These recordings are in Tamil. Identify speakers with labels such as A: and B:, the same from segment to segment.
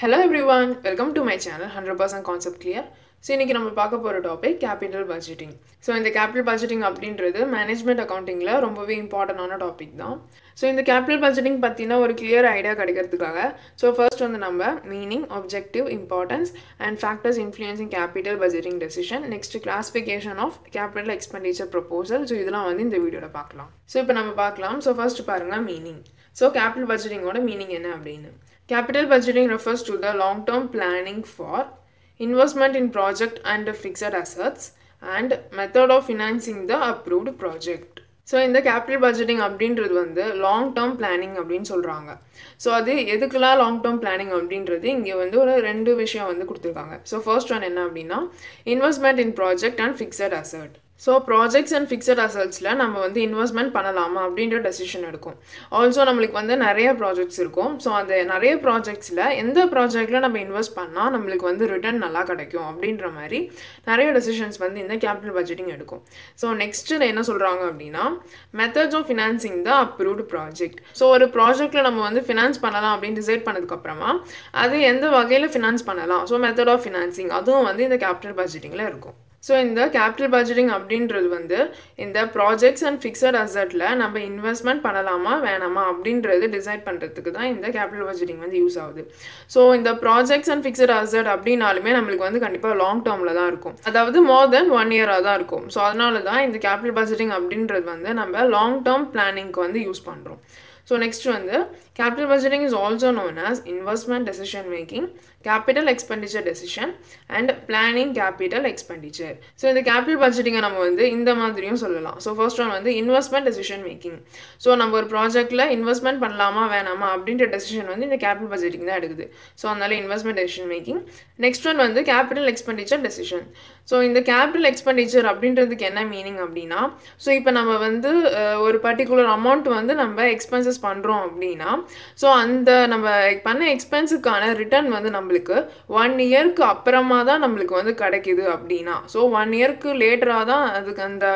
A: Hello everyone welcome to my channel hundred percent concept clear so இன்றைக்கி நம்ம பார்க்க போகிற டாபிக் கேபிட்டல் பட்ஜெட்டிங் ஸோ இந்த கேபிட்டல் பட்ஜெட்டிங் அப்படின்றது மேனேஜ்மெண்ட் அக்கௌண்டிங்கில் ரொம்பவே இம்பார்ட்டண்டான டாபிக் தான். ஸோ இந்த கேபிட்டல் பட்ஜெட்டிங் பற்றின ஒரு கிளியர் ஐடியா கிடைக்கிறதுக்காக ஸோ ஃபர்ஸ்ட் வந்து நம்ம meaning objective importance and factors influencing capital budgeting decision next classification of capital expenditure proposal so இதெல்லாம் வந்து இந்த வீடியோவில் பார்க்கலாம். ஸோ இப்போ நம்ம பார்க்கலாம். ஸோ ஃபர்ஸ்ட் பாருங்கள் மீனிங் ஸோ கேபிட்டல் பட்ஜெட்டிங்கோட மீனிங் என்ன அப்படின்னு? Capital budgeting refers to the long term planning for investment in project and fixed assets and method of financing the approved project so இந்த கேபிட்டல் பட்ஜெட்டிங் அப்படின்றது வந்து லாங் டேர்ம் பிளானிங் அப்படின்னு சொல்கிறாங்க ஸோ அது எதுக்கெல்லாம் லாங் டேர்ம் பிளானிங் அப்படின்றது இங்கே வந்து ஒரு ரெண்டு விஷயம் வந்து கொடுத்துருக்காங்க. ஸோ ஃபர்ஸ்ட் ஒன் என்ன அப்படின்னா investment in project and fixed asset so projects and fixed அசட்ஸில் நம்ம வந்து இன்வெஸ்ட்மெண்ட் பண்ணலாமா அப்படின்ற டெசிஷன் எடுக்கும். ஆல்சோ நம்மளுக்கு வந்து நிறைய ப்ராஜெக்ட்ஸ் இருக்கும். ஸோ அந்த நிறைய ப்ராஜெக்ட்ஸில் எந்த ப்ராஜெக்டில் நம்ம இன்வெஸ்ட் பண்ணால் நம்மளுக்கு வந்து ரிட்டர்ன் நல்லா கிடைக்கும் அப்படின்ற மாதிரி நிறைய டெசிஷன்ஸ் வந்து இந்த கேபிட்டல் பட்ஜெட்டிங் எடுக்கும். ஸோ நெக்ஸ்ட்டு என்ன சொல்கிறாங்க அப்படின்னா methods of financing the approved project so ஒரு ப்ராஜெக்ட்டில் நம்ம வந்து ஃபினான்ஸ் பண்ணலாம் அப்படின்னு டிசைட் பண்ணதுக்கப்புறமா அது எந்த வகையில் ஃபினான்ஸ் பண்ணலாம்? ஸோ மெத்தட் ஆஃப் ஃபினான்சிங் அதுவும் வந்து இந்த கேபிட்டல் பட்ஜெட்டிங்கில் இருக்கும். ஸோ இந்த கேபிட்டல் பட்ஜெட்டிங் அப்படின்றது வந்து இந்த ப்ராஜெக்ட்ஸ் அண்ட் ஃபிக்ஸட் அசட்டில் நம்ம இன்வெஸ்ட்மெண்ட் பண்ணலாமா வேணாமா அப்படின்றது டிசைட் பண்ணுறதுக்கு தான் இந்த கேபிட்டல் பட்ஜெட்டிங் வந்து யூஸ் ஆகுது. ஸோ இந்த ப்ராஜெக்ட்ஸ் அண்ட் ஃபிக்ஸட் அசட் அப்படின்னாலுமே நம்மளுக்கு வந்து கண்டிப்பாக லாங் டேர்மில் தான் இருக்கும். அதாவது மோர் தென் ஒன் இயராக தான் இருக்கும். ஸோ அதனால தான் இந்த கேபிட்டல் பட்ஜெட்டிங் அப்படின்றது வந்து நம்ம லாங் டேர்ம் பிளானிங்க்கு வந்து யூஸ் பண்ணுறோம் ஸோ நெக்ஸ்ட் வந்து capital budgeting is also known as investment decision making capital expenditure decision and planning capital expenditure so இந்த கேபிட்டல் பட்ஜெட்டிங்கை நம்ம வந்து இந்த மாதிரியும் சொல்லலாம். ஸோ ஃபர்ஸ்ட் ஒன் வந்து இன்வெஸ்ட்மெண்ட் டெசிஷன் மேக்கிங் ஸோ நம்ம ஒரு ப்ராஜெக்ட்டில் இன்வெஸ்ட்மெண்ட் பண்ணலாமா வேணாமா அப்படின்ற டெசிஷன் வந்து இந்த கேபிட்டல் பட்ஜெட்டிங் தான் எடுக்குது. ஸோ அதனால investment decision making next one வந்து கேபிட்டல் எக்ஸ்பெண்டிச்சர் டெசிஷன் ஸோ இந்த கேபிட்டல் எக்ஸ்பெண்டிச்சர் அப்படின்றதுக்கு என்ன மீனிங் அப்படின்னா ஸோ இப்போ நம்ம வந்து ஒரு பர்டிகுலர் அமௌண்ட் வந்து நம்ம எக்ஸ்பென்சஸ் பண்ணுறோம் அப்படின்னா ஸோ அந்த நம்ம பண்ண எக்ஸ்பென்ஸுக்கான ரிட்டர்ன் வந்து நம்மளுக்கு ஒன் இயர்க்கு அப்புறமா தான் நம்மளுக்கு வந்து கிடைக்குது அப்படின்னா. ஸோ ஒன் இயர்க்கு லேட்டராக தான் அதுக்கு அந்த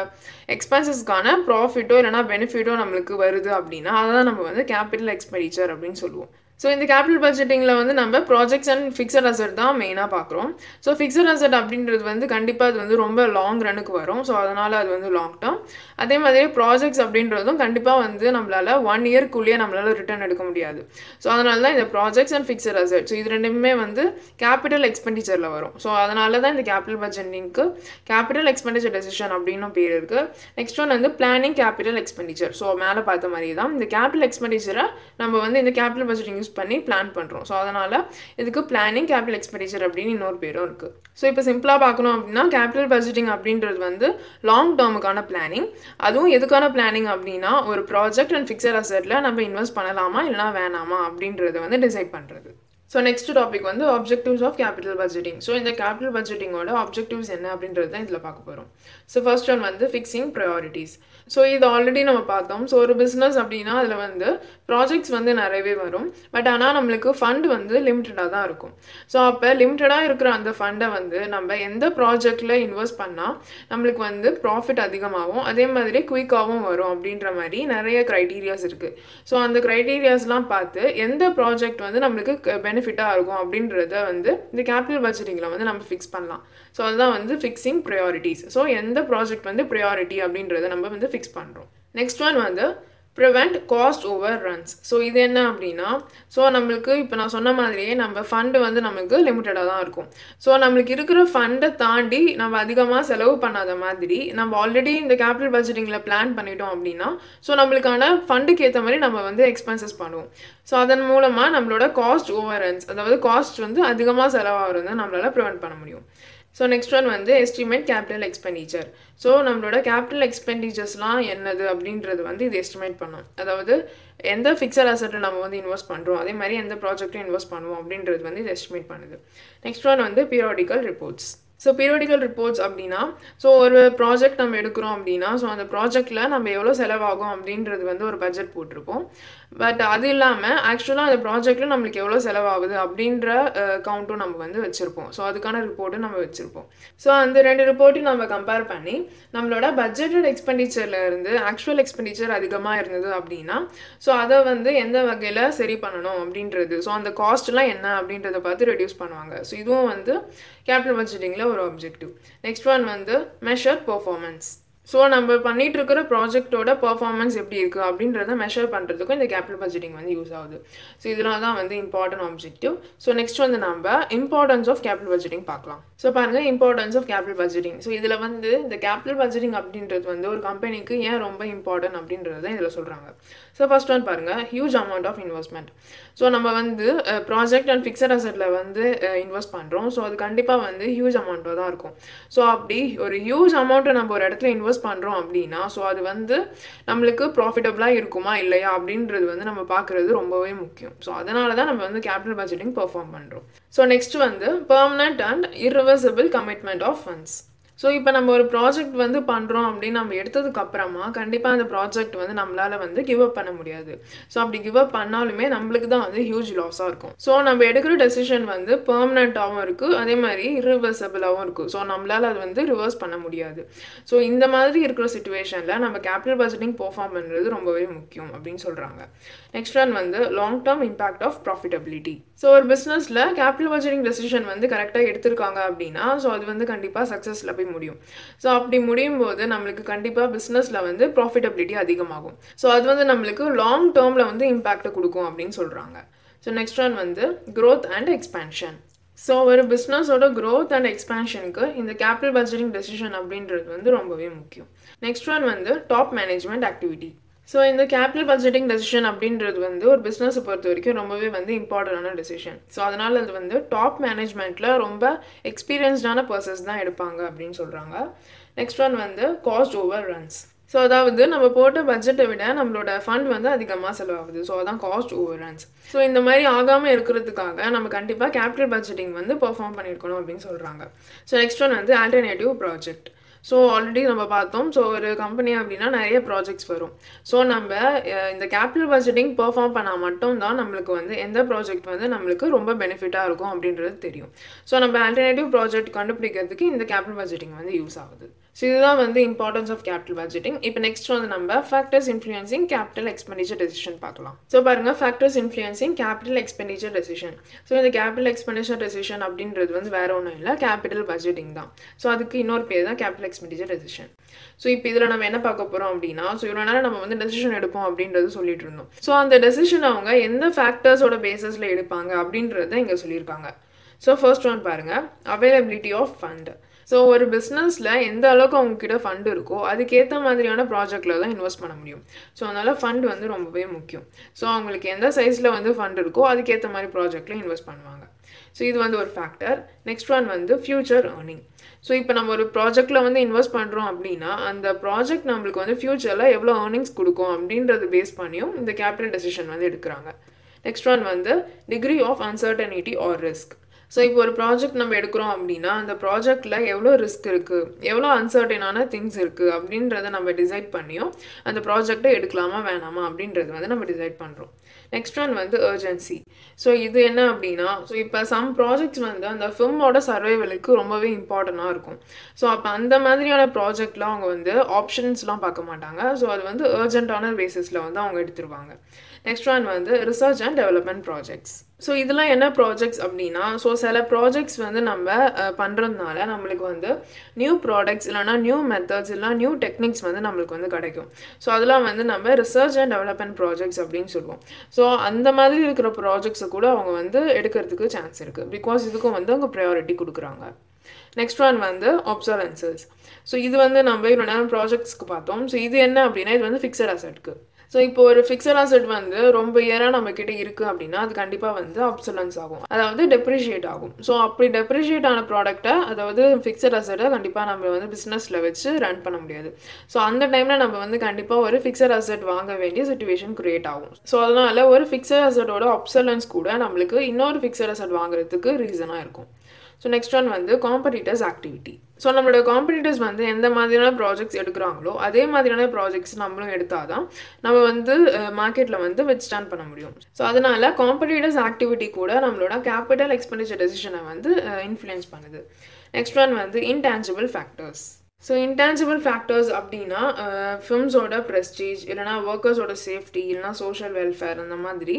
A: எக்ஸ்பென்சஸ்க்கான ப்ராஃபிட்டோ இல்லைனா பெனிஃபிட்டோ நம்மளுக்கு வருது அப்படின்னா அதை தான் நம்ம வந்து கேபிட்டல் எக்ஸ்பெண்டிச்சர் அப்படின்னு சொல்லுவோம். ஸோ இந்த கேபிட்டல் பட்ஜெட்டிங்கில் வந்து நம்ம ப்ராஜெக்ட்ஸ் அண்ட் ஃபிக்ஸட் அசட் தான் மெயினாக பார்க்குறோம். ஸோ ஃபிக்ஸட் அசட் அப்படின்றது வந்து கண்டிப்பாக அது வந்து ரொம்ப லாங் ரனுக்கு வரும். ஸோ அதனால் அது வந்து லாங் டேர்ம் அதே மாதிரி ப்ராஜெக்ட்ஸ் அப்படின்றதும் கண்டிப்பாக வந்து நம்மளால் ஒன் இயர்க்குள்ளேயே நம்மளால் ரிட்டர்ன் எடுக்க முடியாது. ஸோ அதனால தான் இந்த projects and fixed asset so இது ரெண்டுமே வந்து கேபிட்டல் எக்ஸ்பெண்டிச்சரில் வரும். ஸோ அதனால தான் இந்த கேபிட்டல் பட்ஜெட்டிங்க்கு கேபிட்டல் எக்ஸ்பெண்டிச்சர் டெசிஷன் அப்படின்னும் பேர் இருக்குது நெக்ஸ்ட் ஒன் வந்து பிளானிங் கேபிட்டல் எக்ஸ்பெண்டிச்சர் ஸோ மேலே பார்த்த மாதிரி தான் இந்த கேபிட்டல் எக்ஸ்பெண்டிச்சரை நம்ம வந்து இந்த கேபிட்டல் பட்ஜெட்டிங் யூஸ் பண்ணி பிளான் பண்ணுறோம் ஸோ அதனால் இதுக்கு பிளானிங் கேபிட்டல் எக்ஸ்பெண்டிச்சர் அப்படின்னு இன்னொரு பேரும் இருக்குது ஸோ இப்போ சிம்பிளாக பார்க்கணும் அப்படின்னா கேபிட்டல் பட்ஜெட்டிங் அப்படின்றது வந்து லாங் டேர்முக்கான பிளானிங் அதுவும் எதுக்கான பிளானிங் அப்படின்னா ஒரு ப்ராஜெக்ட் அண்ட் ஃபிக்ஸட் அசட்டில் நம்ம இன்வெஸ்ட் பண்ணலாமா இல்லைனா வேணாமா அப்படின்றத வந்து டிசைட் பண்ணுறது ஸோ நெக்ஸ்ட் டாபிக் வந்து objectives of capital budgeting so இந்த கேபிட்டல் பட்ஜெட்டிங்கோட ஆப்ஜெக்டிவ்ஸ் என்ன அப்படின்றது தான் இதில் பார்க்க போகிறோம் ஸோ ஃபர்ஸ்ட் ஒன் வந்து ஃபிக்ஸிங் ப்ரையாரிட்டிஸ் ஸோ இது ஆல்ரெடி நம்ம பார்த்தோம். ஸோ ஒரு பிஸ்னஸ் அப்படின்னா அதில் வந்து ப்ராஜெக்ட்ஸ் வந்து நிறையவே வரும். பட் ஆனால் நம்மளுக்கு ஃபண்ட் வந்து லிமிட்டடாக தான் இருக்கும். ஸோ அப்போ லிமிட்டடாக இருக்கிற அந்த ஃபண்டை வந்து நம்ம எந்த ப்ராஜெக்டில் இன்வெஸ்ட் பண்ணால் நம்மளுக்கு வந்து ப்ராஃபிட் அதிகமாகும். அதே மாதிரி குயிக்காகவும் வரும் அப்படின்ற மாதிரி நிறைய க்ரைட்டீரியாஸ் இருக்குது ஸோ அந்த க்ரைட்டீரியாஸ்லாம் பார்த்து எந்த ப்ராஜெக்ட் வந்து நம்மளுக்கு பெனிஃபிட் பெனிஃபிட்டாக இருக்கும் அப்படின்றத வந்து இந்த கேபிட்டல் பட்ஜெட்டிங்கில் வந்து நம்ம ஃபிக்ஸ் பண்ணலாம். ஸோ அதுதான் வந்து ஃபிக்ஸிங் ப்ரையாரிட்டிஸ் ஸோ எந்த ப்ராஜெக்ட் வந்து ப்ரையாரிட்டி அப்படின்றத நம்ம வந்து ஃபிக்ஸ் பண்ணுறோம் நெக்ஸ்ட் ஒன் வந்து prevent cost overruns so இது என்ன அப்படின்னா ஸோ நம்மளுக்கு இப்போ நான் சொன்ன மாதிரியே நம்ம ஃபண்டு வந்து நமக்கு லிமிட்டடாக தான் இருக்கும். ஸோ நம்மளுக்கு இருக்கிற ஃபண்டை தாண்டி நம்ம அதிகமாக செலவு பண்ணாத மாதிரி நம்ம ஆல்ரெடி இந்த கேபிட்டல் பட்ஜெட்டிங்கில் பிளான் பண்ணிட்டோம் அப்படின்னா ஸோ நம்மளுக்கான ஃபண்டுக்கு ஏற்ற மாதிரி நம்ம வந்து எக்ஸ்பென்சஸ் பண்ணுவோம். ஸோ அதன் மூலமாக நம்மளோட காஸ்ட் ஓவர் ரன்ஸ் அதாவது காஸ்ட் வந்து அதிகமாக செலவாகிறது நம்மளால் ப்ரிவெண்ட் பண்ண முடியும். ஸோ நெக்ஸ்ட் ஒன் வந்து எஸ்டிமேட் கேபிட்டல் எக்ஸ்பெண்டிச்சர் ஸோ நம்மளோட கேபிட்டல் எக்ஸ்பெண்டிச்சர்ஸ்லாம் என்னது அப்படின்றது வந்து இது எஸ்டிமேட் பண்ணோம். அதாவது எந்த ஃபிக்ஸட் அசட்டில் நம்ம வந்து இன்வெஸ்ட் பண்ணுறோம் அதே மாதிரி எந்த ப்ராஜெக்ட்டும் இன்வெஸ்ட் பண்ணுவோம் அப்படின்றது வந்து இது எஸ்டிமேட் பண்ணுது. நெக்ஸ்ட் ஒன் வந்து periodical reports so periodical reports அப்படின்னா ஸோ ஒரு ப்ராஜெக்ட் நம்ம எடுக்கிறோம் அப்படின்னா ஸோ அந்த ப்ராஜெக்டில் நம்ம எவ்வளோ செலவாகும் அப்படின்றது வந்து ஒரு பட்ஜெட் போட்டிருப்போம். பட் அது இல்லாமல் ஆக்சுவலாக அந்த ப்ராஜெக்ட்டில் நம்மளுக்கு எவ்வளோ செலவாகுது அப்படின்ற கவுண்ட்டும் நம்ம வந்து வச்சுருப்போம். ஸோ அதுக்கான ரிப்போர்ட்டும் நம்ம வச்சுருப்போம். ஸோ அந்த ரெண்டு ரிப்போர்ட்டையும் நம்ம கம்பேர் பண்ணி நம்மளோட பட்ஜெட்டட் எக்ஸ்பெண்டிச்சரில் இருந்து ஆக்சுவல் எக்ஸ்பெண்டிச்சர் அதிகமாக இருந்தது அப்படின்னா ஸோ அதை வந்து எந்த வகையில் சரி பண்ணணும் அப்படின்றது ஸோ அந்த காஸ்ட்லாம் என்ன அப்படின்றத பார்த்து ரெடியூஸ் பண்ணுவாங்க. ஸோ இதுவும் வந்து கேபிட்டல் வச்சுட்டிங்களா ஒரு ஆப்ஜெக்டிவ் நெக்ஸ்ட் ஒன் வந்து மெஷர் பர்ஃபார்மன்ஸ் ஸோ நம்ம பண்ணிட்டு இருக்கிற ப்ராஜெக்ட்டோட பர்ஃபார்மன்ஸ் எப்படி இருக்குது அப்படின்றத மெஷர் பண்ணுறதுக்கும் இந்த கேபிட்டல் பட்ஜெட்டிங் வந்து யூஸ் ஆகுது. ஸோ இதனால தான் வந்து இம்பார்ட்டன்ட் ஆப்ஜெக்டிவ் ஸோ நெக்ஸ்ட் வந்து நம்ம இம்பார்ட்டன்ஸ் ஆஃப் கேபிட்டல் பட்ஜெட்டிங் பார்க்கலாம். ஸோ பாருங்கள் importance of capital budgeting so இதில் வந்து இந்த கேபிட்டல் பட்ஜெட்டிங் அப்படின்றது வந்து ஒரு கம்பெனிக்கு ஏன் ரொம்ப இம்பார்ட்டன்ட் அப்படின்றது தான் இதில் சொல்கிறாங்க ஸோ ஃபர்ஸ்ட் ஒன் பாருங்கள் huge amount of investment so நம்ம வந்து ப்ராஜெக்ட் அண்ட் ஃபிக்ஸட் அசெட்டில் வந்து இன்வெஸ்ட் பண்ணுறோம் ஸோ அது கண்டிப்பாக வந்து ஹியூஜ் அமௌண்ட்டாக தான் இருக்கும். ஸோ அப்படி ஒரு ஹியூஜ் அமௌண்ட்டை நம்ம ஒரு இடத்துல இன்வெஸ்ட் பண்ணுறோம் அப்படின்னா ஸோ அது வந்து நம்மளுக்கு ப்ராஃபிட்டபுளாக இருக்குமா இல்லையா அப்படின்றது வந்து நம்ம பார்க்குறது ரொம்பவே முக்கியம். ஸோ அதனால தான் நம்ம வந்து கேபிட்டல் பட்ஜெட்டிங் பெர்ஃபார்ம் பண்ணுறோம் ஸோ நெக்ஸ்ட் வந்து permanent and irreversible commitment of funds so இப்போ நம்ம ஒரு ப்ராஜெக்ட் வந்து பண்ணுறோம் அப்படின்னு நம்ம எடுத்ததுக்கு அப்புறமா கண்டிப்பாக அந்த ப்ராஜெக்ட் வந்து நம்மளால் வந்து கிவ் அப் பண்ண முடியாது. ஸோ அப்படி கிவ் அப் பண்ணாலுமே நம்மளுக்கு தான் வந்து ஹியூஜ் லாஸாக இருக்கும். ஸோ நம்ம எடுக்கிற டெசிஷன் வந்து பெர்மனண்ட்டாகவும் இருக்குது அதே மாதிரி இரிவர்சபிளாகவும் இருக்கும் ஸோ நம்மளால் அது வந்து ரிவர்ஸ் பண்ண முடியாது. ஸோ இந்த மாதிரி இருக்கிற சுச்சுவேஷனில் நம்ம கேபிட்டல் பட்ஜெட்டிங் பெர்ஃபார்ம் பண்ணுறது ரொம்பவே முக்கியம் அப்படின்னு சொல்கிறாங்க நெக்ஸ்ட் ஒன் வந்து long term impact of profitability so ஒரு பிஸ்னஸில் கேபிட்டல் பட்ஜெட்டிங் டெசிஷன் வந்து கரெக்டாக எடுத்திருக்காங்க அப்படின்னா ஸோ அது வந்து கண்டிப்பாக சக்ஸஸில் போய் முடியும். ஸோ அப்படி முடியும் போது நம்மளுக்கு கண்டிப்பாக பிஸ்னஸில் வந்து ப்ராஃபிட்டபிலிட்டி அதிகமாகும். ஸோ அது வந்து நம்மளுக்கு லாங் டேர்மில் வந்து இம்பேக்டை கொடுக்கும் அப்படின்னு சொல்கிறாங்க ஸோ நெக்ஸ்ட் ஒன் வந்து க்ரோத் அண்ட் எக்ஸ்பேன்ஷன் ஸோ ஒரு பிஸ்னஸோட க்ரோத் அண்ட் எக்ஸ்பேன்ஷனுக்கு இந்த கேபிட்டல் பட்ஜெட்டிங் டெசிஷன் அப்படின்றது வந்து ரொம்பவே முக்கியம். நெக்ஸ்ட் ஒன் வந்து டாப் மேனேஜ்மெண்ட் ஆக்டிவிட்டி ஸோ இந்த கேபிட்டல் பட்ஜெட்டிங் டெசிஷன் அப்படின்றது வந்து ஒரு பிஸ்னஸை பொறுத்த வரைக்கும் ரொம்பவே வந்து இம்பார்ட்டண்டான டெசிஷன் ஸோ அதனால் அது வந்து டாப் மேனேஜ்மெண்ட்டில் ரொம்ப எக்ஸ்பீரியன்ஸ்டான பர்சன்ஸ் தான் எடுப்பாங்க அப்படின்னு சொல்கிறாங்க நெக்ஸ்ட் ஒன் வந்து காஸ்ட் ஓவர் ரன்ஸ் ஸோ அதாவது நம்ம போட்ட பட்ஜெட்டை விட நம்மளோட ஃபண்ட் வந்து அதிகமாக செலவாகுது. ஸோ அதான் காஸ்ட் ஓவர் ரன்ஸ் ஸோ இந்த மாதிரி ஆகாமல் இருக்கிறதுக்காக நம்ம கண்டிப்பாக கேபிட்டல் பட்ஜெட்டிங் வந்து பெர்ஃபார்ம் பண்ணியிருக்கணும் அப்படின்னு சொல்கிறாங்க ஸோ நெக்ஸ்ட் ஒன் வந்து ஆல்டர்னேட்டிவ் ப்ராஜெக்ட் ஸோ ஆல்ரெடி நம்ம பார்த்தோம். ஸோ ஒரு கம்பெனி அப்படின்னா நிறைய ப்ராஜெக்ட்ஸ் வரும். ஸோ நம்ம இந்த கேபிட்டல் பட்ஜெட்டிங் பெர்ஃபார்ம் பண்ணால் மட்டும்தான் நம்மளுக்கு வந்து எந்த ப்ராஜெக்ட் வந்து நம்மளுக்கு ரொம்ப பெனிஃபிட்டாக இருக்கும் அப்படின்றது தெரியும். ஸோ நம்ம ஆல்டர்னேட்டிவ் ப்ராஜெக்ட் கண்டுபிடிக்கிறதுக்கு இந்த கேபிட்டல் பட்ஜெட்டிங் வந்து யூஸ் ஆகுது. ஸோ இதுதான் வந்து இம்பார்ட்டன்ஸ் ஆஃப் கேபிட்டல் பட்ஜெட்டிங் இப்போ நெக்ஸ்ட் வந்து நம்ம factors influencing capital expenditure decision பார்க்கலாம். ஸோ பாருங்கள் factors influencing capital expenditure decision so இந்த கேபிட்டல் எக்ஸ்பெண்டிச்சர் டெசிஷன் அப்படின்றது வந்து வேற ஒன்றும் இல்லை கேபிட்டல் பட்ஜெட்டிங் தான். ஸோ அதுக்கு இன்னொரு பேர் தான் கேபிட்டல் எக்ஸ்பெண்டிச்சர் டெசிஷன் ஸோ இப்போ இதில் நம்ம என்ன பார்க்க போகிறோம் அப்படின்னா ஸோ இவ்வளோ நேரம் நம்ம வந்து டெசிஷன் எடுப்போம் அப்படின்றது சொல்லிட்டு இருந்தோம். ஸோ அந்த டெசிஷன் அவங்க எந்த ஃபேக்டர்ஸோட பேசிஸில் எடுப்பாங்க அப்படின்றத இங்கே சொல்லியிருக்காங்க. ஸோ ஃபர்ஸ்ட் ஒன் பாருங்க அவைலபிலிட்டி ஆஃப் ஃபண்ட் ஸோ ஒரு பிஸ்னஸில் எந்த அளவுக்கு அவங்கக்கிட்ட ஃபண்ட் இருக்கோ அதுக்கேற்ற மாதிரியான ப்ராஜெக்டில் தான் இன்வெஸ்ட் பண்ண முடியும். ஸோ அதனால் ஃபண்ட் வந்து ரொம்பவே முக்கியம். ஸோ அவங்களுக்கு எந்த சைஸில் வந்து ஃபண்ட் இருக்கோ அதுக்கேற்ற மாதிரி ப்ராஜெக்டில் இன்வெஸ்ட் பண்ணுவாங்க. ஸோ இது வந்து ஒரு ஃபேக்டர் நெக்ஸ்ட் ஒன் வந்து ஃப்யூச்சர் ஏர்னிங் ஸோ இப்போ நம்ம ஒரு ப்ராஜெக்ட்டில் வந்து இன்வெஸ்ட் பண்ணுறோம் அப்படின்னா அந்த ப்ராஜெக்ட் நம்மளுக்கு வந்து ஃப்யூச்சரில் எவ்வளோ ஏர்னிங்ஸ் கொடுக்கும் அப்படின்றத பேஸ் பண்ணியும் இந்த கேபிட்டல் டெசிஷன் வந்து எடுக்கிறாங்க. நெக்ஸ்ட் ஒன் வந்து degree of uncertainty or risk so இப்போ ஒரு ப்ராஜெக்ட் நம்ம எடுக்கிறோம் அப்படின்னா அந்த ப்ராஜெக்டில் எவ்வளோ ரிஸ்க் இருக்குது எவ்வளோ அன்சர்டனான திங்ஸ் இருக்குது அப்படின்றத நம்ம டிசைட் பண்ணியும் அந்த ப்ராஜெக்டை எடுக்கலாமா வேணாமா அப்படின்றது வந்து நம்ம டிசைட் பண்ணுறோம் நெக்ஸ்ட் ஒன் வந்து அர்ஜென்சி ஸோ இது என்ன அப்படின்னா ஸோ இப்போ சம் ப்ராஜெக்ட்ஸ் வந்து அந்த ஃபிம்மோட சர்வைவலுக்கு ரொம்பவே இம்பார்ட்டண்ட்டாக இருக்கும். ஸோ அப்போ அந்த மாதிரியான ப்ராஜெக்ட்லாம் அவங்க வந்து ஆப்ஷன்ஸ்லாம் பார்க்க மாட்டாங்க. ஸோ அது வந்து அர்ஜென்ட்டான பேசிஸில் வந்து அவங்க எடுத்துருவாங்க. நெக்ஸ்ட் ஒன் வந்து research and development projects so இதெல்லாம் என்ன ப்ராஜெக்ட்ஸ் அப்படின்னா ஸோ சில ப்ராஜெக்ட்ஸ் வந்து நம்ம பண்ணுறதுனால நம்மளுக்கு வந்து நியூ ப்ராடக்ட்ஸ் இல்லைனா நியூ மெத்தட்ஸ் இல்லைனா நியூ டெக்னிக்ஸ் வந்து நம்மளுக்கு வந்து கிடைக்கும். ஸோ அதெல்லாம் வந்து நம்ம ரிசர்ச் அண்ட் டெவலப்மெண்ட் ப்ராஜெக்ட்ஸ் அப்படின்னு சொல்லுவோம். ஸோ அந்த மாதிரி இருக்கிற ப்ராஜெக்ட்ஸை கூட அவங்க வந்து எடுக்கிறதுக்கு சான்ஸ் இருக்குது பிகாஸ் இதுக்கும் வந்து அவங்க ப்ரையாரிட்டி கொடுக்குறாங்க. நெக்ஸ்ட் ஒன் வந்து ஒப்சலன்சஸ் ஸோ இது வந்து நம்ம இவ்வளோ நேரம் ப்ராஜெக்ட்ஸ்க்கு பார்த்தோம். ஸோ இது என்ன அப்படின்னா இது வந்து ஃபிக்ஸட் அசட்க்கு ஸோ இப்போ ஒரு ஃபிக்ஸட் அசெட் வந்து ரொம்ப இயராக நம்ம கிட்ட இருக்குது அப்படின்னா அது கண்டிப்பாக வந்து அப்சலன்ஸ் ஆகும். அதாவது டெப்ரிஷியேட் ஆகும். ஸோ அப்படி டெப்ரிஷியேட் ஆன ப்ராடக்ட்டை அதாவது ஃபிக்ஸட் அசெட்டை கண்டிப்பாக நம்ம வந்து பிஸ்னஸில் வச்சு ரன் பண்ண முடியாது. ஸோ அந்த டைமில் நம்ம வந்து கண்டிப்பாக ஒரு ஃபிக்ஸட் அசெட் வாங்க வேண்டிய சுச்சுவேஷன் கிரியேட் ஆகும். ஸோ அதனால் ஒரு ஃபிக்ஸட் அசெட்டோட அப்சலன்ஸ் கூட நம்மளுக்கு இன்னொரு ஃபிக்ஸட் அசெட் வாங்குறதுக்கு ரீசனாக இருக்கும். ஸோ நெக்ஸ்ட் ஒன் வந்து காம்படிட்டர்ஸ் ஆக்டிவிட்டி ஸோ நம்மளோட காம்படிட்டர்ஸ் வந்து எந்த மாதிரியான ப்ராஜெக்ட்ஸ் எடுக்கிறாங்களோ அதே மாதிரியான ப்ராஜெக்ட்ஸ் நம்மளும் எடுத்தால் தான் நம்ம வந்து மார்க்கெட்டில் வந்து வித் ஸ்டாண்ட் பண்ண முடியும். ஸோ அதனால காம்படிட்டர்ஸ் ஆக்டிவிட்டி கூட நம்மளோட கேபிட்டல் எக்ஸ்பெண்டிச்சர் டெசிஷனை வந்து இன்ஃப்ளூயன்ஸ் பண்ணுது. நெக்ஸ்ட் ஒன் வந்து intangible factors so intangible factors அப்படின்னா ஃபிலிம்ஸோட ப்ரெஸ்டீஜ் இல்லைனா ஒர்க்கர்ஸோட சேஃப்டி இல்லைனா சோஷியல் வெல்ஃபேர் அந்த மாதிரி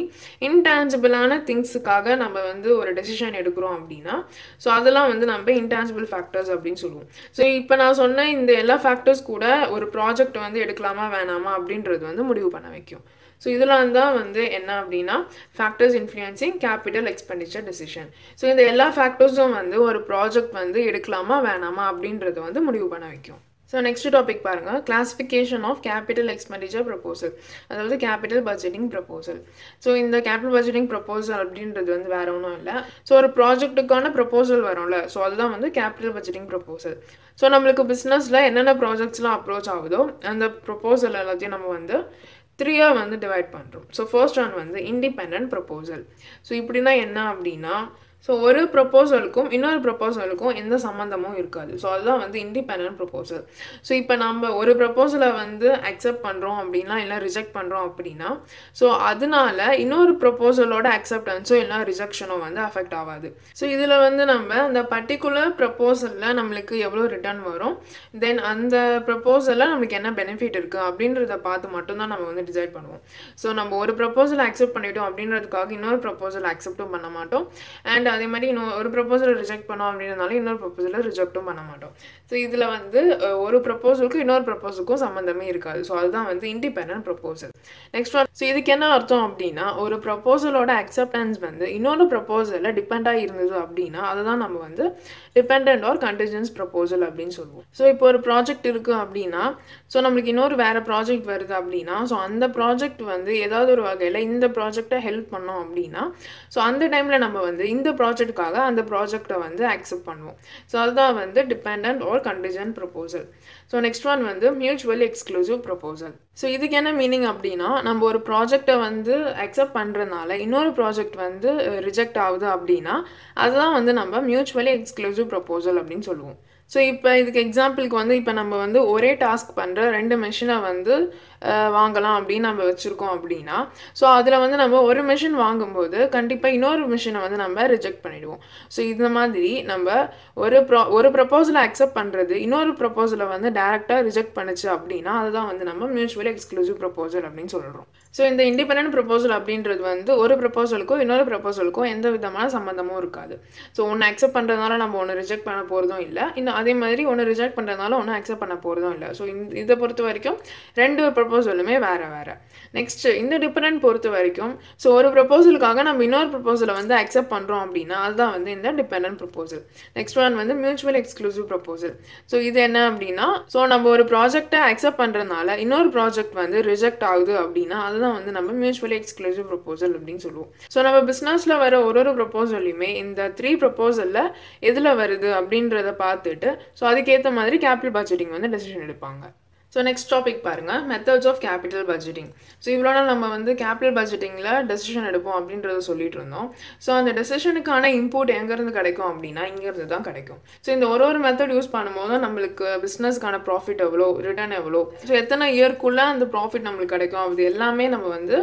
A: இன்டான்சிபிளான திங்ஸுக்காக நம்ம வந்து ஒரு டெசிஷன் எடுக்கிறோம் அப்படின்னா ஸோ அதெல்லாம் வந்து நம்ம இன்டான்சிபிள் ஃபேக்டர்ஸ் அப்படின்னு சொல்லுவோம். ஸோ இப்போ நான் சொன்ன இந்த எல்லா ஃபேக்டர்ஸ் கூட ஒரு ப்ராஜெக்ட் வந்து எடுக்கலாமா வேணாமா அப்படின்றது வந்து முடிவு பண்ண வைக்கும். ஸோ இதெல்லாம் தான் வந்து என்ன அப்படின்னா factors influencing capital expenditure decision so இந்த எல்லா ஃபேக்டர்ஸும் வந்து ஒரு ப்ராஜெக்ட் வந்து எடுக்கலாமா வேணாமா அப்படின்றத வந்து முடிவு பண்ண வைக்கும். ஸோ நெக்ஸ்ட் டாபிக் பாருங்கள் classification of capital expenditure proposal அதாவது கேபிட்டல் பட்ஜெட்டிங் ப்ரப்போசல் ஸோ இந்த கேபிட்டல் பட்ஜெட்டிங் ப்ரப்போசல் அப்படின்றது வந்து வேற ஒன்றும் இல்லை. ஸோ ஒரு ப்ராஜெக்ட்டுக்கான ப்ரப்போசல் வரும்ல. ஸோ அதுதான் வந்து கேபிட்டல் பட்ஜெட்டிங் ப்ரப்போசல் ஸோ நம்மளுக்கு பிஸ்னஸில் என்னென்ன ப்ராஜெக்ட்ஸ்லாம் அப்ரோச் ஆகுதோ அந்த ப்ரப்போசல் எல்லாத்தையும் நம்ம வந்து த்ரீயாக வந்து டிவைட் பண்ணுறோம் ஸோ ஃபர்ஸ்ட் ஒன் வந்து இண்டிபெண்ட் ப்ரப்போசல் ஸோ இப்படின்னா என்ன அப்படின்னா ஸோ ஒரு ப்ரப்போசலுக்கும் இன்னொரு ப்ரப்போசலுக்கும் எந்த சம்மந்தமும் இருக்காது. ஸோ அதுதான் வந்து இண்டிபெண்ட் ப்ரப்போசல் ஸோ இப்போ நம்ம ஒரு ப்ரப்போசலை வந்து அக்செப்ட் பண்ணுறோம் அப்படின்னா இல்லை ரிஜெக்ட் பண்ணுறோம் அப்படின்னா ஸோ அதனால இன்னொரு ப்ரப்போசலோட அக்செப்டன்ஸோ இல்லை ரிஜெக்ஷனோ வந்து அஃபெக்ட் ஆகாது. ஸோ இதில் வந்து நம்ம அந்த பர்டிகுலர் ப்ரப்போசலில் நம்மளுக்கு எவ்வளோ ரிட்டர்ன் வரும்? தென் அந்த ப்ரப்போசலில் நம்மளுக்கு என்ன பெனிஃபிட் இருக்குது அப்படின்றத பார்த்து மட்டும்தான் நம்ம வந்து டிசைட் பண்ணுவோம். ஸோ நம்ம ஒரு ப்ரப்போசலை அக்செப்ட் பண்ணிட்டோம் அப்படின்றதுக்காக இன்னொரு ப்ரப்போசல் அக்செப்டும் பண்ண மாட்டோம். அண்ட் அதே மாதிரி இன்னும் ஒரு ப்ரப்போசலை ரிஜெக்ட் பண்ணோம் அப்படின்றதுனால இன்னொரு ப்ரப்போசலை ரிஜெக்ட்டும் பண்ண மாட்டோம். ஸோ இதில் வந்து ஒரு ப்ரப்போசலுக்கும் இன்னொரு ப்ரப்போசலுக்கும் சம்மந்தமே இருக்காது. ஸோ அதுதான் வந்து independent proposal next one so இதுக்கு என்ன அர்த்தம் அப்படின்னா ஒரு ப்ரப்போசலோட அக்செப்டன்ஸ் வந்து இன்னொரு ப்ரப்போசலில் டிபெண்டாக இருந்தது அப்படின்னா அதுதான் நம்ம வந்து டிபெண்ட் ஆர் கண்டிஜென்ஸ் ப்ரப்போசல் அப்படின்னு சொல்லுவோம். ஸோ இப்போ ஒரு ப்ராஜெக்ட் இருக்குது அப்படின்னா ஸோ நம்மளுக்கு இன்னொரு வேறு ப்ராஜெக்ட் வருது அப்படின்னா ஸோ அந்த ப்ராஜெக்ட் வந்து ஏதாவது ஒரு வகையில் இந்த ப்ராஜெக்டை ஹெல்ப் பண்ணோம் அப்படின்னா ஸோ அந்த டைமில் நம்ம வந்து இந்த ப்ராஜெக்ட்டுக்காக அந்த ப்ராஜெக்டை வந்து அக்செப்ட் பண்ணுவோம். ஸோ அதுதான் வந்து dependent or condition proposal so next one வந்து மியூச்சுவலி எக்ஸ்க்ளூசிவ் ப்ரொபோசல் ஸோ இதுக்கு என்ன மீனிங் அப்படின்னா நம்ம ஒரு ப்ராஜெக்டை வந்து அக்செப்ட் பண்ணுறதுனால இன்னொரு ப்ராஜெக்ட் வந்து ரிஜெக்ட் ஆகுது அப்படின்னா அதுதான் வந்து நம்ம மியூச்சுவலி எக்ஸ்க்ளூசிவ் ப்ரொபோசல் அப்படின்னு சொல்லுவோம். ஸோ இப்போ இதுக்கு எக்ஸாம்பிளுக்கு வந்து இப்போ நம்ம வந்து ஒரே டாஸ்க் பண்ணுற ரெண்டு மிஷினை வந்து வாங்கலாம் அப்படின்னு நம்ம வச்சுருக்கோம் அப்படின்னா ஸோ அதில் வந்து நம்ம ஒரு மிஷின் வாங்கும்போது கண்டிப்பாக இன்னொரு மிஷினை வந்து நம்ம ரிஜெக்ட் பண்ணிவிடுவோம் ஸோ இந்த மாதிரி நம்ம ஒரு ப்ரோ ஒரு ப்ரப்போசலை அக்செப்ட் பண்ணுறது இன்னொரு ப்ரப்போசலை வந்து டேரெக்டாக ரிஜெக்ட் பண்ணுச்சு அப்படின்னா அதுதான் வந்து நம்ம மியூச்சுவலி எக்ஸ்க்ளூசிவ் ப்ரப்போசல் அப்படின்னு சொல்கிறோம் ஸோ இந்த இண்டிபெண்ட் ப்ரப்போசல் அப்படின்றது வந்து ஒரு ப்ரப்போசலுக்கும் இன்னொரு ப்ரப்போசலுக்கும் எந்த விதமான சம்மந்தமும் இருக்காது. ஸோ ஒன்று அக்செப்ட் பண்ணுறதுனால நம்ம ஒன்று ரிஜெக்ட் பண்ண போகிறதும் இல்லை. இன்னும் அதே மாதிரி ஒன்று ரிஜெக்ட் பண்ணுறதுனால ஒன்று அக்செப்ட் பண்ண போகிறதும் இல்லை. ஸோ இந்த இதை பொறுத்த வரைக்கும் ரெண்டு ப்ரப்போசலுமே வேறு வேறு. நெக்ஸ்ட்டு இந்த டிபெண்ட் பொறுத்த வரைக்கும் ஸோ ஒரு ப்ரப்போசலுக்காக நம்ம இன்னொரு ப்ரப்போசலை வந்து அக்செப்ட் பண்ணுறோம் அப்படின்னா அதுதான் வந்து இந்த டிபெண்ட் ப்ரப்போசல் நெக்ஸ்ட் ஒன் வந்து மியூச்சுவல் எக்ஸ்க்ளூசிவ் ப்ரப்போசல் ஸோ இது என்ன அப்படின்னா ஸோ நம்ம ஒரு ப்ராஜெக்டை அக்செப்ட் பண்ணுறதுனால இன்னொரு ப்ராஜெக்ட் வந்து ரிஜெக்ட் ஆகுது அப்படின்னா அதுதான் வந்து நம்ம மியூச்சுவலி எக்ஸ்க்ளூசிவ் ப்ரப்போசல் அப்படின்னு சொல்லுவோம். ஸோ நம்ம பிஸ்னஸில் வர ஒரு ஒரு ப்ரப்போசல்லையுமே இந்த த்ரீ ப்ரப்போசலில் எதில் வருது அப்படின்றத பார்த்துட்டு ஸோ அதுக்கேற்ற மாதிரி கேபிட்டல் பட்ஜெட்டிங் வந்து டெசிஷன் எடுப்பாங்க. ஸோ நெக்ஸ்ட் டாபிக் பாருங்கள் methods of capital budgeting so இவ்வளோ நாள் நம்ம வந்து கேபிட்டல் பட்ஜெட்டிங்கில் டெசிஷன் எடுப்போம் அப்படின்றத சொல்லிட்டு இருந்தோம். ஸோ அந்த டெசிஷனுக்கான இம்போர்ட் எங்கேருந்து கிடைக்கும் அப்படின்னா இங்கேருந்து தான் கிடைக்கும். ஸோ இந்த ஒரு ஒரு மெத்தட் யூஸ் பண்ணும்போது நம்மளுக்கு பிஸ்னஸ்க்கான ப்ராஃபிட் எவ்வளோ ரிட்டர்ன் எவ்வளோ. ஸோ எத்தனை இயர்க்குள்ளே அந்த ப்ராஃபிட் நம்மளுக்கு கிடைக்கும்? அது எல்லாமே நம்ம வந்து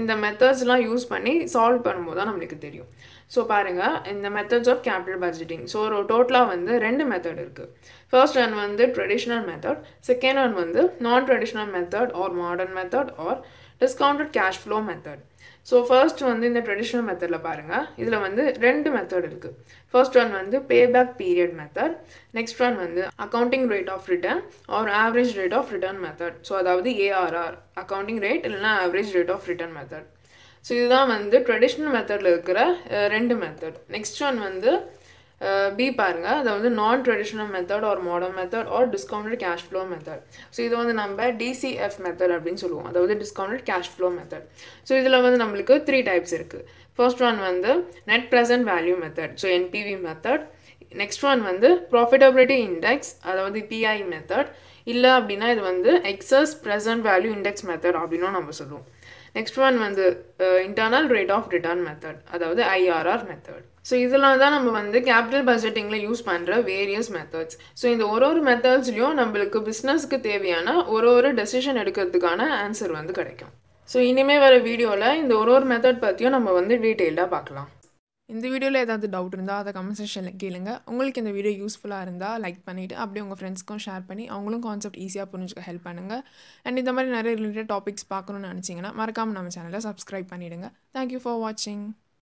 A: இந்த மெத்தட்ஸ்லாம் யூஸ் பண்ணி சால்வ் பண்ணும்போது தான் நம்மளுக்கு தெரியும். ஸோ பாருங்கள் இந்த methods of capital budgeting so ஒரு டோட்டலாக வந்து ரெண்டு மெத்தட் இருக்குது ஃபர்ஸ்ட் ஒன் வந்து ட்ரெடிஷ்னல் மெத்தட் செகண்ட் ஒன் வந்து non traditional method or modern method or discounted cash flow method so first வந்து இந்த ட்ரெடிஷ்னல் மெத்தடில் பாருங்கள் இதில் வந்து ரெண்டு மெத்தட் இருக்குது ஃபர்ஸ்ட் ஒன் வந்து payback period method next one வந்து accounting rate of return or average rate of return method so அதாவது ஏஆர்ஆர் அக்கௌண்டிங் ரேட் இல்லைனா average rate of return method so இதுதான் வந்து ட்ரெடிஷ்னல் மெத்தடில் இருக்கிற ரெண்டு மெத்தட் நெக்ஸ்ட் ஒன் வந்து பி பாருங்கள் அதாவது non traditional method or modern method or discounted cash flow method so இது வந்து நம்ம டிசிஎஃப் மெத்தட் அப்படின்னு சொல்லுவோம். அதாவது discounted cash flow method so இதில் வந்து நம்மளுக்கு த்ரீ டைப்ஸ் இருக்குது ஃபர்ஸ்ட் ஒன் வந்து net present value method so NPV method next one வந்து ப்ராஃபிட்டபிலிட்டி இண்டெக்ஸ் அதாவது பிஐ மெத்தட் இல்லை அப்படின்னா இது வந்து excess present value index method அப்படின்னும் நம்ம சொல்லுவோம். நெக்ஸ்ட் ஒன் வந்து internal rate of return method அதாவது ஐஆர்ஆர் மெத்தட் ஸோ இதெல்லாம் தான் நம்ம வந்து கேபிட்டல் பட்ஜெட்டிங்கில் யூஸ் பண்ணுற வேரியஸ் மெத்தட்ஸ் ஸோ இந்த ஒரு ஒரு மெத்தட்ஸ்லையும் நம்மளுக்கு பிஸ்னஸ்க்கு தேவையான ஒரு ஒரு டெசிஷன் எடுக்கிறதுக்கான ஆன்சர் வந்து கிடைக்கும். ஸோ இனிமேல் வர வீடியோவில் இந்த ஒரு ஒரு மெத்தட் பற்றியும் நம்ம வந்து டீட்டெயில்டாக பார்க்கலாம். இந்த வீடியோவில் ஏதாவது டவுட் இருந்தால் அதை கமெண்ட் செக்ஷனில் கேளுங்க. உங்களுக்கு இந்த வீடியோ யூஸ்ஃபுல்லாக இருந்தால் லைக் பண்ணிவிட்டு அப்படியே உங்கள் ஃப்ரெண்ட்ஸ்க்கும் ஷேர் பண்ணி அவங்களும் கான்செப்ட் ஈஸியாக புரிஞ்சுக்க ஹெல்ப் பண்ணுங்கள் அண்ட் இந்த மாதிரி நிறைய ரிலேட்டட் டாபிக்ஸ் பார்க்கணுன்னு நினச்சிங்கன்னா மறக்காமல் நம்ம சேனலை சப்ஸ்கிரைப் பண்ணிவிடுங்க தேங்க்யூ ஃபார் வாட்சிங்